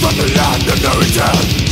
From the land of no return